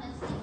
很幸。